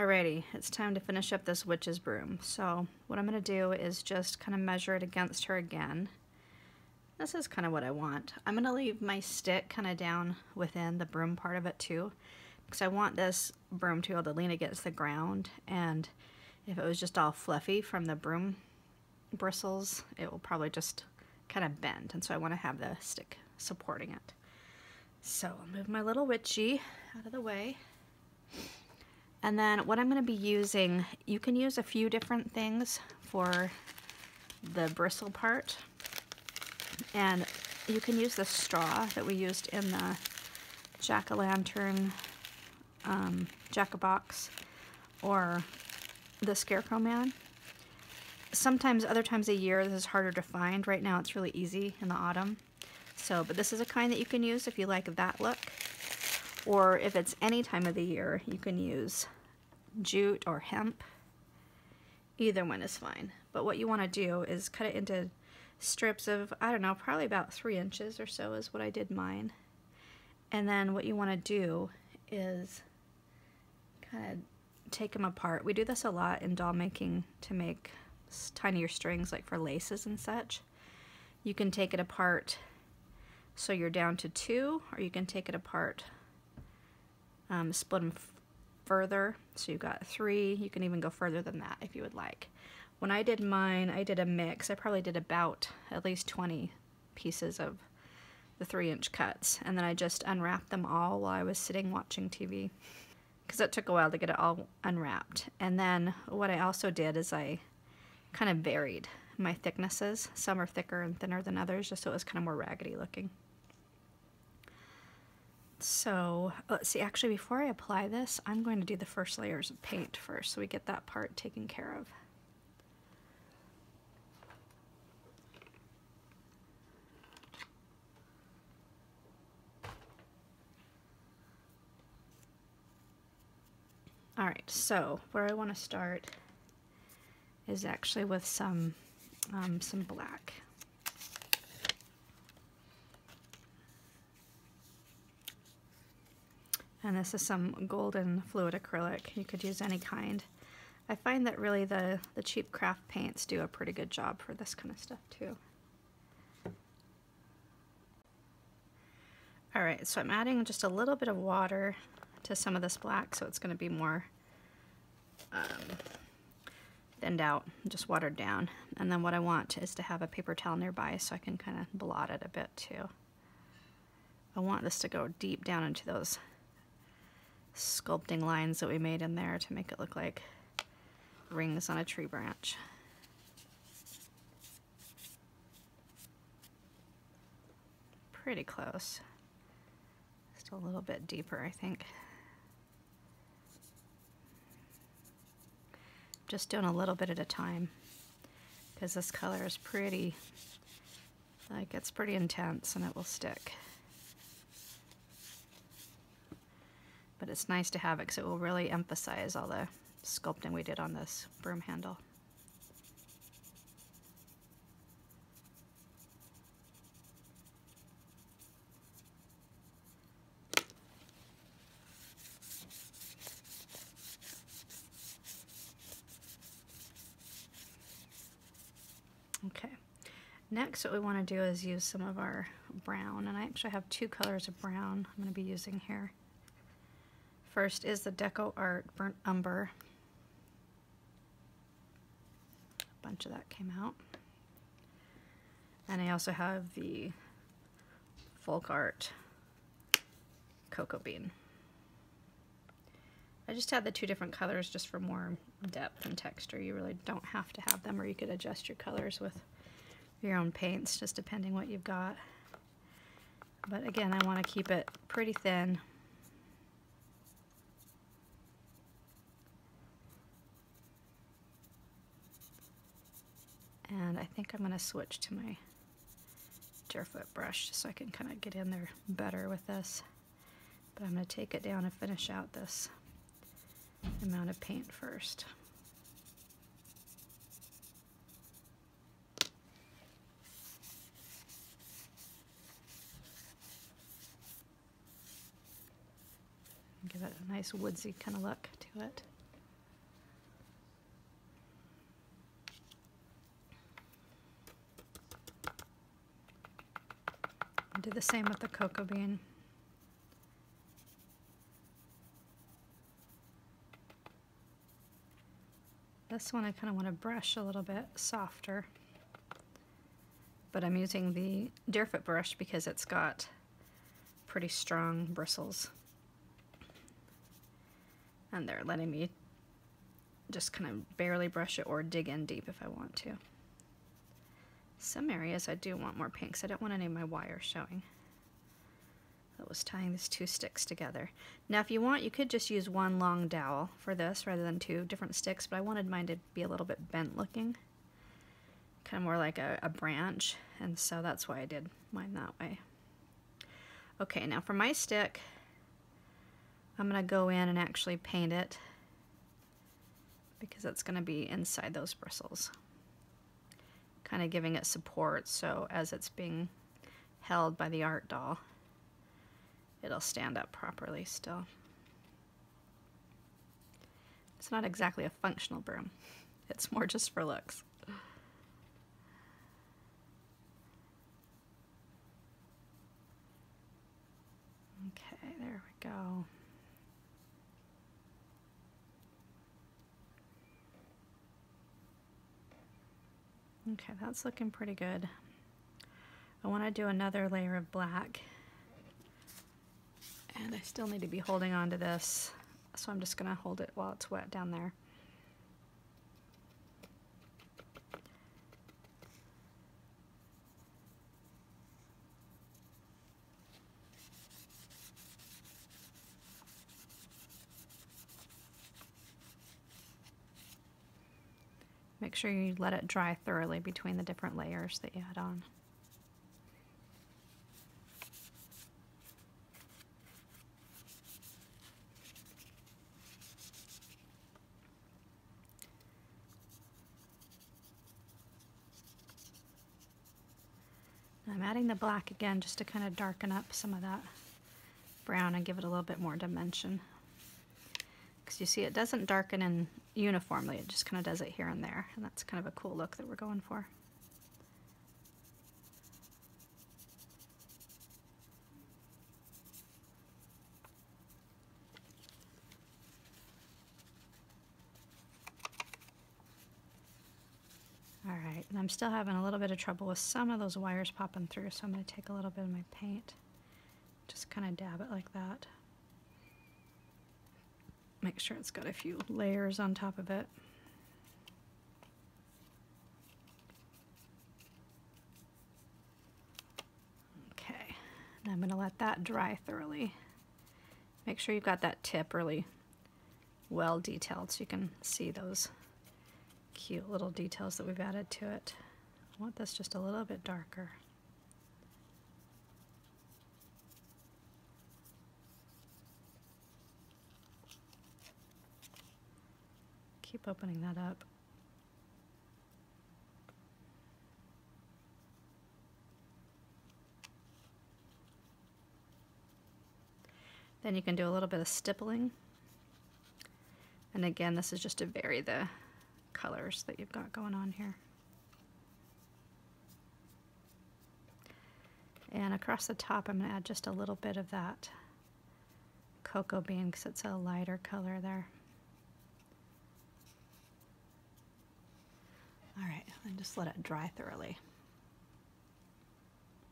Alrighty, it's time to finish up this witch's broom. So what I'm going to do is just kind of measure it against her again. This is kind of what I want. I'm going to leave my stick kind of down within the broom part of it too because I want this broom to be able to lean against the ground and if it was just all fluffy from the broom bristles, it will probably just kind of bend and so I want to have the stick supporting it. So I'll move my little witchy out of the way. And then what I'm going to be using, you can use a few different things for the bristle part. And you can use the straw that we used in the jack-o'-lantern, um, jack-a-box, or the Scarecrow Man. Sometimes, other times a year, this is harder to find. Right now it's really easy in the autumn. So, but this is a kind that you can use if you like that look. Or if it's any time of the year, you can use jute or hemp. Either one is fine. But what you want to do is cut it into strips of, I don't know, probably about three inches or so is what I did mine. And then what you want to do is kind of take them apart. We do this a lot in doll making to make tinier strings like for laces and such. You can take it apart so you're down to two, or you can take it apart um, split them further. So you've got three. You can even go further than that if you would like. When I did mine, I did a mix. I probably did about at least 20 pieces of the three inch cuts. And then I just unwrapped them all while I was sitting watching TV. Because it took a while to get it all unwrapped. And then what I also did is I kind of varied my thicknesses. Some are thicker and thinner than others, just so it was kind of more raggedy looking. So let's see, actually before I apply this, I'm going to do the first layers of paint first so we get that part taken care of. Alright, so where I want to start is actually with some um, some black. And this is some golden fluid acrylic. You could use any kind. I find that really the, the cheap craft paints do a pretty good job for this kind of stuff too. Alright, so I'm adding just a little bit of water to some of this black so it's going to be more um, thinned out, just watered down. And then what I want is to have a paper towel nearby so I can kind of blot it a bit too. I want this to go deep down into those sculpting lines that we made in there to make it look like rings on a tree branch. Pretty close. Just a little bit deeper, I think. Just doing a little bit at a time because this color is pretty, like it's pretty intense and it will stick. But it's nice to have it because it will really emphasize all the sculpting we did on this broom handle. Okay, next what we want to do is use some of our brown, and I actually have two colors of brown I'm going to be using here. First is the Deco Art Burnt Umber. A bunch of that came out. And I also have the Folk Art Cocoa Bean. I just had the two different colors just for more depth and texture. You really don't have to have them or you could adjust your colors with your own paints just depending what you've got. But again, I want to keep it pretty thin And I think I'm going to switch to my Deerfoot brush so I can kind of get in there better with this. But I'm going to take it down and finish out this amount of paint first. Give it a nice woodsy kind of look to it. Do the same with the cocoa bean. This one I kind of want to brush a little bit softer. But I'm using the Deerfoot brush because it's got pretty strong bristles. And they're letting me just kind of barely brush it or dig in deep if I want to. Some areas I do want more pinks. I don't want any of my wire showing. That was tying these two sticks together. Now if you want, you could just use one long dowel for this rather than two different sticks, but I wanted mine to be a little bit bent looking. Kind of more like a, a branch, and so that's why I did mine that way. Okay, now for my stick, I'm going to go in and actually paint it because it's going to be inside those bristles. Kind of giving it support so as it's being held by the art doll, it'll stand up properly still. It's not exactly a functional broom. It's more just for looks. Okay, there we go. Okay, that's looking pretty good. I want to do another layer of black. And I still need to be holding on to this, so I'm just going to hold it while it's wet down there. Make sure you let it dry thoroughly between the different layers that you add on. I'm adding the black again just to kind of darken up some of that brown and give it a little bit more dimension. You see it doesn't darken in uniformly, it just kind of does it here and there. And that's kind of a cool look that we're going for. Alright, and I'm still having a little bit of trouble with some of those wires popping through, so I'm going to take a little bit of my paint. Just kind of dab it like that. Make sure it's got a few layers on top of it. Okay, I'm going to let that dry thoroughly. Make sure you've got that tip really well detailed so you can see those cute little details that we've added to it. I want this just a little bit darker. Keep opening that up. Then you can do a little bit of stippling. And again, this is just to vary the colors that you've got going on here. And across the top, I'm going to add just a little bit of that cocoa bean because it's a lighter color there. All right, and just let it dry thoroughly.